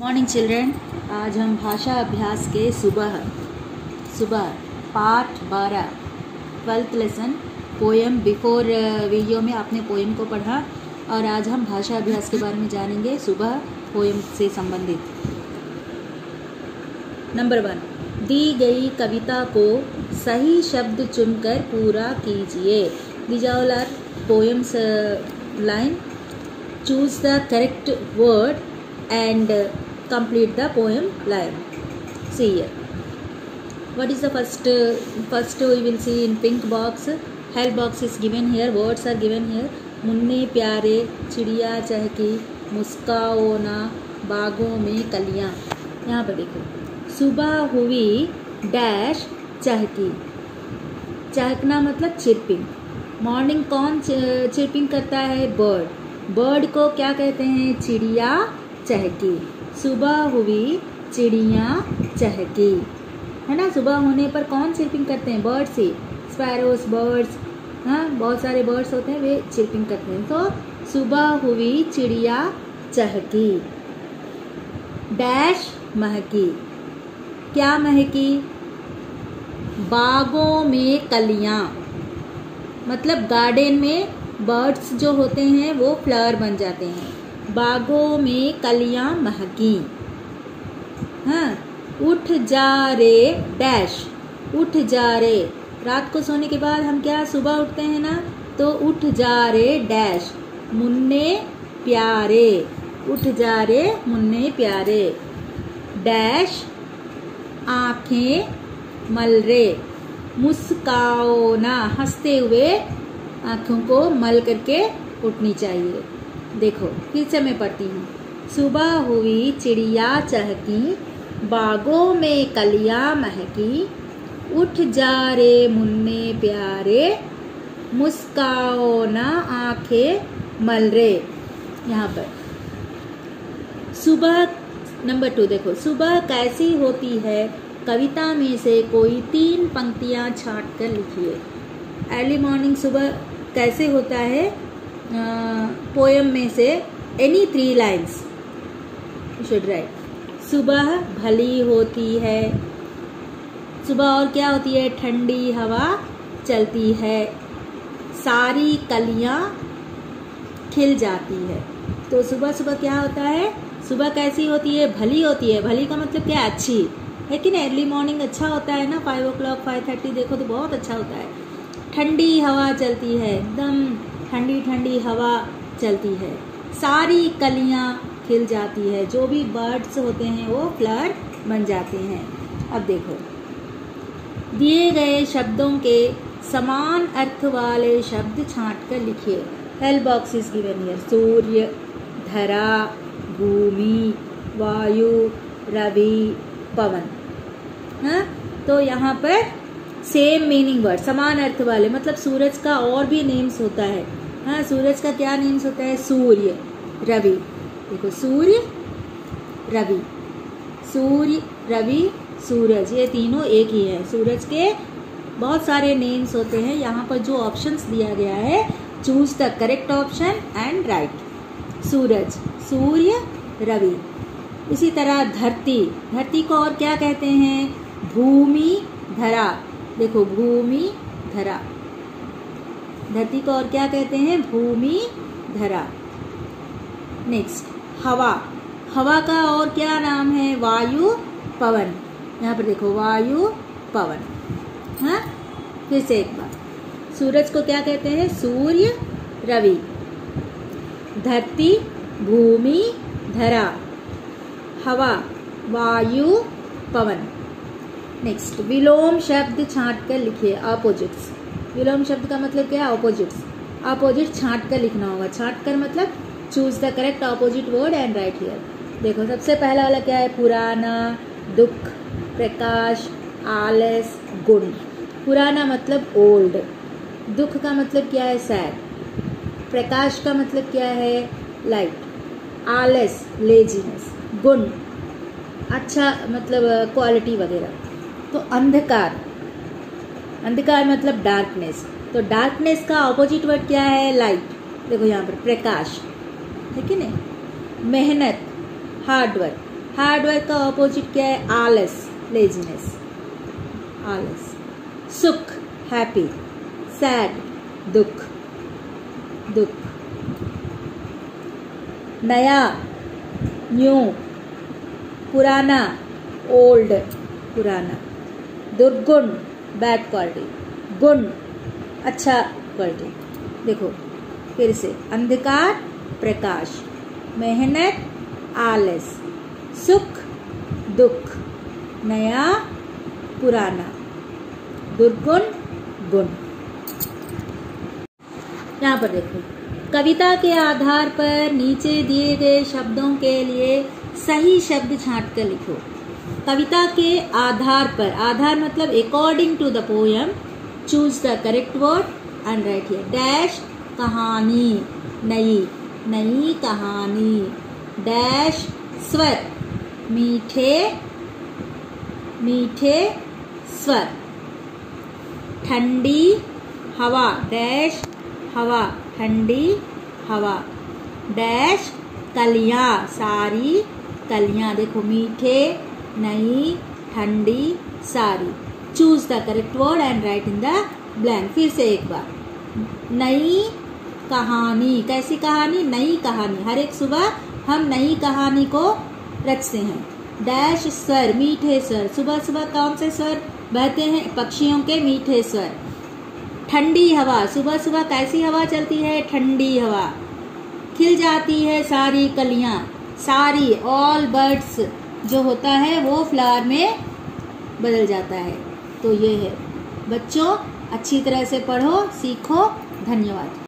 Morning children आज हम भाषा अभ्यास के सुबह सुबह पाठ बारह twelfth lesson poem before video में आपने पोएम को पढ़ा। और आज हम भाषा अभ्यास के बारे में जानेंगे सुबह पोएम से संबंधित। नंबर वन दी गई कविता को सही शब्द चुनकर पूरा कीजिए। These are poems line choose the correct word uh, complete the poem line see here what is the first uh, first we will see in pink box help box is given here words are given here मुन्ने प्यारे चिड़िया चहकी मुस्काओ ना बागों में कलियाँ यहाँ पर देखो सुबह हुई डैश चहकी चहकना मतलब चिरपिंग मॉर्निंग कौन चिरपिंग करता है बर्ड बर्ड को क्या कहते हैं चिड़िया चहकी सुबह हुई चिड़िया चहकी। है ना? सुबह होने पर कौन चिरपिंग करते हैं? बर्ड्स ही। स्पैरोस बर्ड्स हाँ बहुत सारे बर्ड्स होते हैं, वे चिरपिंग करते हैं। तो सुबह हुई चिड़िया चहकी। डैश महकी। क्या महकी? बागों में कलियाँ। मतलब गार्डन में बर्ड्स जो होते हैं, वो फ्लावर बन जाते हैं। बागों में कलियाँ महकी। हाँ उठ जा रे डैश उठ जा रे। रात को सोने के बाद हम क्या सुबह उठते हैं ना? तो उठ जा रे डैश, मुन्ने प्यारे। उठ जा रे मुन्ने प्यारे। डैश, आँखें मल रे। मुस्काओ ना, हँसते हुए आँखों को मल करके उठनी चाहिए। देखो फिर से मैं पढ़ती हूँ। सुबह हुई चिड़िया चहकी, बागों में कलिया महकी। उठ जा रे मुन्ने प्यारे, मुस्काओ ना आँखें मल रे। यहाँ पर। सुबह नंबर टू देखो, सुबह कैसी होती है? कविता में से कोई तीन पंक्तियाँ छाट कर लिखिए। अर्ली मॉर्निंग सुबह कैसे होता है? पोएम में से any three lines should write सुबह भली होती है। सुबह और क्या होती है? ठंडी हवा चलती है। सारी कलियाँ खिल जाती है। तो सुबह सुबह क्या होता है? सुबह कैसी होती है? भली होती है। भली का मतलब क्या? अच्छी। है कि नहीं? अर्ली मॉर्निंग अच्छा होता है ना? Five o'clock five thirty देखो तो बहुत अच्छा होता है। ठंडी हवा चलती है। एकदम ठंडी ठंडी हवा चलती है। सारी कलियाँ खिल जाती है। जो भी बर्ड्स होते हैं, वो फ्लर बन जाते हैं। अब देखो। दिए गए शब्दों के समान अर्थ वाले शब्द छांट कर लिखिए। Help box is given here सूर्य, धरा, भूमि, वायु, रवि, पवन। हाँ? तो यहाँ पर सेम मीनिंग वर्ड समान अर्थ वाले मतलब सूरज का और भी नेम्स होता है। हाँ सूरज का क्या नेम्स होता है? सूर्य, रवि। देखो, सूर्य, रवि। सूर्य, रवि, सूरज, ये तीनों एक ही है। सूरज के बहुत सारे नेम्स होते हैं। यहाँ पर जो ऑप्शंस दिया गया है choose the correct option and write सूरज, सूर्य, रवि। इसी तरह धरती। धरती को और क्या कहते हैं? भूमि, धरा। देखो, भूमि, धरा। धरती को और क्या कहते हैं? भूमि, धरा। नेक्स्ट हवा। हवा का और क्या नाम है? वायु, पवन। यहाँ पर देखो, वायु, पवन। हाँ? फिर से एक बार। सूरज को क्या कहते हैं? सूर्य, रवि। धरती, भूमि, धरा। हवा, वायु, पवन। नेक्स्ट विलोम शब्द छांट कर लिखिए अपोजिट्स विलोम शब्द का मतलब क्या है? अपोजिट्स अपोजिट छांट कर लिखना होगा। छांट कर मतलब choose the correct opposite word and write here देखो, सबसे पहला वाला क्या है? पुराना, दुख, प्रकाश, आलस, गुण. पुराना मतलब ओल्ड दुख का मतलब क्या है? सैड प्रकाश का मतलब क्या है? लाइट आलस लेजीनेस गुण. अच्छा मतलब क्वालिटी वगैरह. तो अंधकार। अंधकार मतलब डार्कनेस तो डार्कनेस का ऑपोजिट वर्ड क्या है? लाइट देखो यहाँ पर, प्रकाश। ठीक है ना मेहनत। हार्डवर्क हार्डवर्क का ऑपोजिट क्या है? आलस। लेजीनेस आलस। सुख। हैप्पी सैड दुख। दुख। नया। न्यू पुराना। ओल्ड पुराना। दुर्गुण बैड क्वालिटी गुण अच्छा क्वालिटी देखो, फिर से, अंधकार, प्रकाश, मेहनत, आलस, सुख, दुख, नया, पुराना. दुर्गुण, गुण. यहाँ पर देखो, कविता के आधार पर नीचे दिए गए शब्दों के लिए सही शब्द छांट कर लिखो। कविता के आधार पर, आधार मतलब according to the poem choose the correct word and write here dash कहानी, नई नई कहानी. डैश स्वर, मीठे मीठे स्वर. ठंडी हवा डैश हवा, ठंडी हवा. डैश कलियाँ, सारी कलियाँ. देखो, मीठे नई ठंडी सारी choose the correct word and write in the blank फिर से एक बार. नई कहानी कैसी कहानी? नई कहानी हर एक सुबह हम नई कहानी को रचते हैं. डैश स्वर मीठे स्वर सुबह सुबह कौन से स्वर बहते हैं पक्षियों के मीठे स्वर ठंडी हवा. सुबह सुबह कैसी हवा चलती है? ठंडी हवा. खिल जाती है सारी कलियाँ. सारी ऑल बर्ड्स जो होता है वो फ्लावर में बदल जाता है। तो ये है। बच्चों, अच्छी तरह से पढ़ो, सीखो। धन्यवाद।